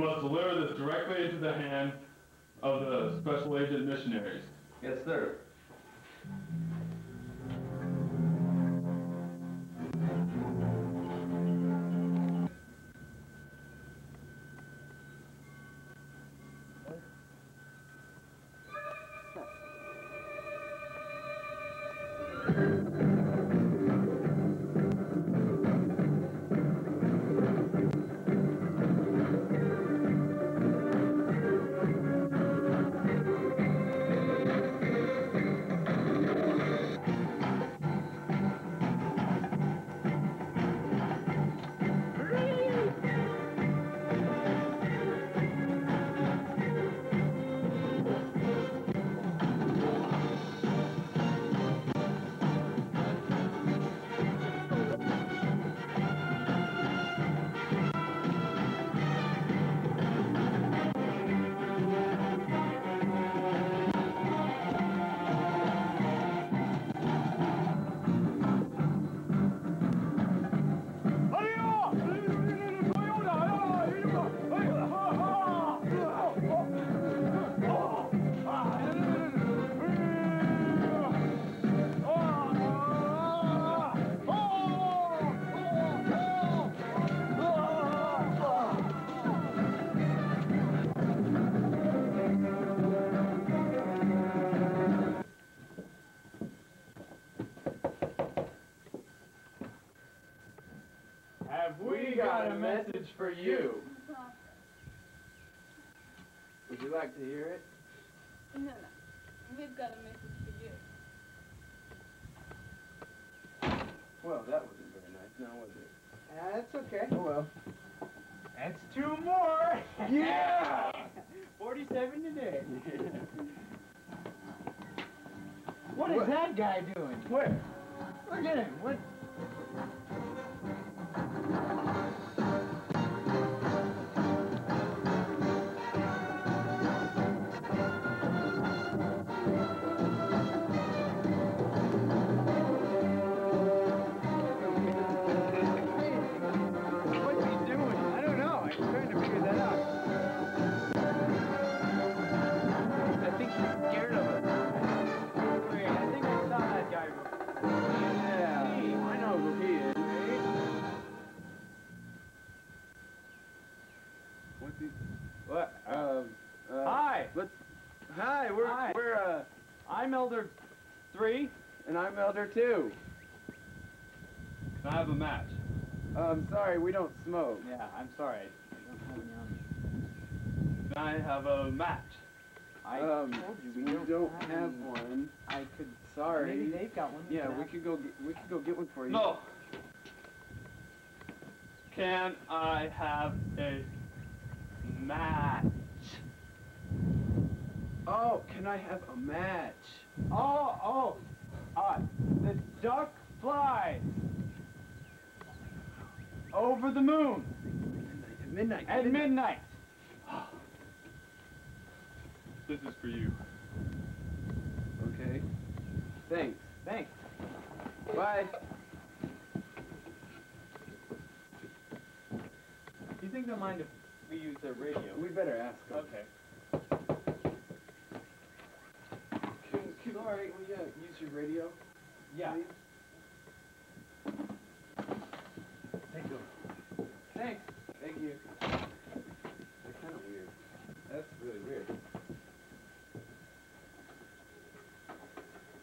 must deliver this directly into the hand of the special agent missionaries. Yes, sir. Have we got a message for you? Would you like to hear it? No, no. We've got a message for you. Well, that wasn't very nice, now was it? That's okay. Oh well. That's two more. Yeah! 47 today. What is What? that guy doing? Where? Look at him. What? Trying to figure that out. What? Um. Uh, Hi, Let's. Hi, we're Hi. we're uh, I'm Elder Three. and I'm Elder Two. Can I have a match? Um, sorry, we don't smoke. Yeah, I'm sorry. I don't have any on me. Can I have a match? I um, told you we we don't, don't, have any. one. I could. Sorry. Maybe they've got one. Yeah, we could go. Get, we could go get one for you. No. Can I have a match? Oh, can I have a match? Oh, oh, uh, the duck flies over the moon At midnight. at midnight. This is for you. Okay. Thanks. Thanks. Bye. Do you think they'll mind if we use their radio? We better ask them. Okay. Can, can, all right, will you use your radio? Yeah. please?